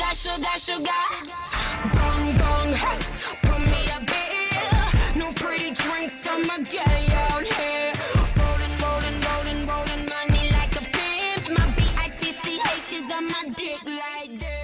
sugar, sugar, sugar. Bong, bong, hey, put me a bill. No pretty drinks, I'ma get out here. Rolling, rolling, rolling, rolling money like a pimp. My B-I-T-C-H is on my dick like